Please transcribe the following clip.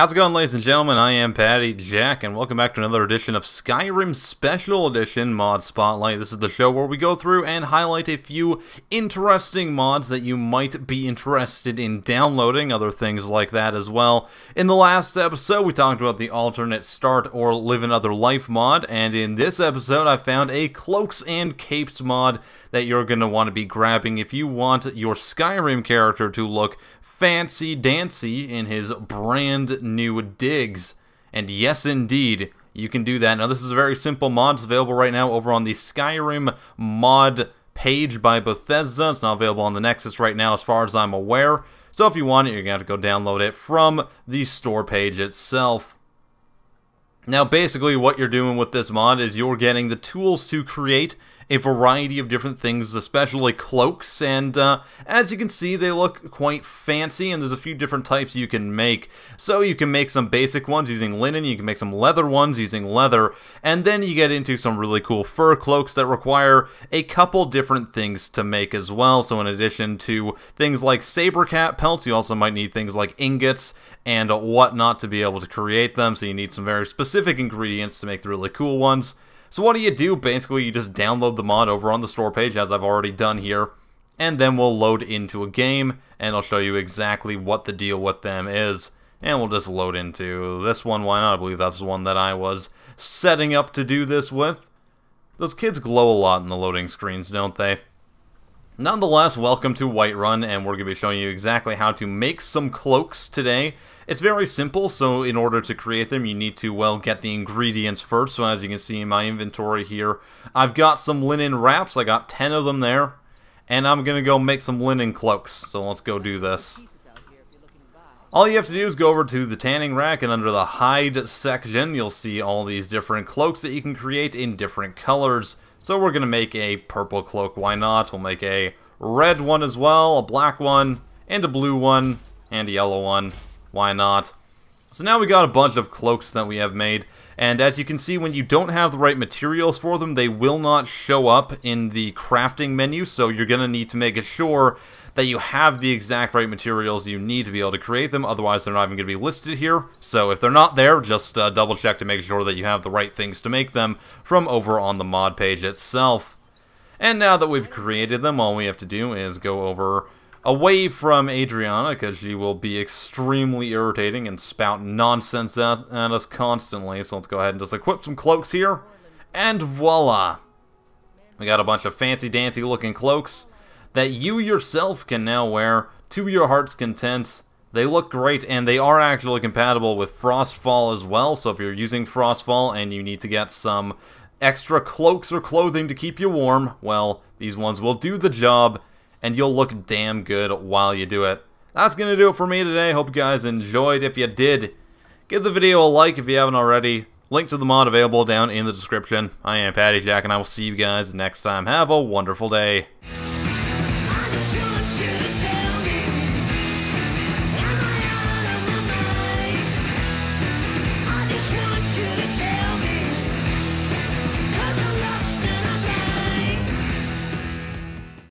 How's it going, ladies and gentlemen? I am Patty Jack, and welcome back to another edition of Skyrim Special Edition Mod Spotlight. This is the show where we go through and highlight a few interesting mods that you might be interested in downloading, other things like that as well. In the last episode, we talked about the alternate start or live another life mod, and in this episode, I found a cloaks and capes mod that you're going to want to be grabbing if you want your Skyrim character to look fancy dancy in his brand new digs. And yes, indeed, you can do that. Now, this is a very simple mod. It's available right now over on the Skyrim mod page by Bethesda. It's not available on the Nexus right now, as far as I'm aware. So if you want it, you're going to have to go download it from the store page itself. Now, basically, what you're doing with this mod is you're getting the tools to create a variety of different things, especially cloaks, and uh, as you can see, they look quite fancy, and there's a few different types you can make. So you can make some basic ones using linen, you can make some leather ones using leather, and then you get into some really cool fur cloaks that require a couple different things to make as well. So in addition to things like saber cat pelts, you also might need things like ingots and whatnot to be able to create them, so you need some very specific ingredients to make the really cool ones. So what do you do? Basically, you just download the mod over on the store page, as I've already done here, and then we'll load into a game, and I'll show you exactly what the deal with them is. And we'll just load into this one, why not? I believe that's the one that I was setting up to do this with. Those kids glow a lot in the loading screens, don't they? Nonetheless, welcome to Whiterun, and we're going to be showing you exactly how to make some cloaks today. It's very simple, so in order to create them, you need to, well, get the ingredients first. So as you can see in my inventory here, I've got some linen wraps. I got 10 of them there, and I'm going to go make some linen cloaks. So let's go do this. All you have to do is go over to the tanning rack, and under the hide section, you'll see all these different cloaks that you can create in different colors. So we're going to make a purple cloak, why not? We'll make a red one as well, a black one, and a blue one, and a yellow one. Why not? So now we got a bunch of cloaks that we have made, and as you can see, when you don't have the right materials for them, they will not show up in the crafting menu, so you're going to need to make sure that you have the exact right materials you need to be able to create them, otherwise they're not even going to be listed here. So if they're not there, just uh, double check to make sure that you have the right things to make them from over on the mod page itself. And now that we've created them, all we have to do is go over away from Adriana, because she will be extremely irritating and spout nonsense at, at us constantly. So let's go ahead and just equip some cloaks here. And voila! We got a bunch of fancy-dancy looking cloaks that you yourself can now wear to your heart's content. They look great, and they are actually compatible with Frostfall as well, so if you're using Frostfall and you need to get some extra cloaks or clothing to keep you warm, well, these ones will do the job, and you'll look damn good while you do it. That's going to do it for me today. Hope you guys enjoyed. If you did, give the video a like if you haven't already. Link to the mod available down in the description. I am Patty Jack, and I will see you guys next time. Have a wonderful day.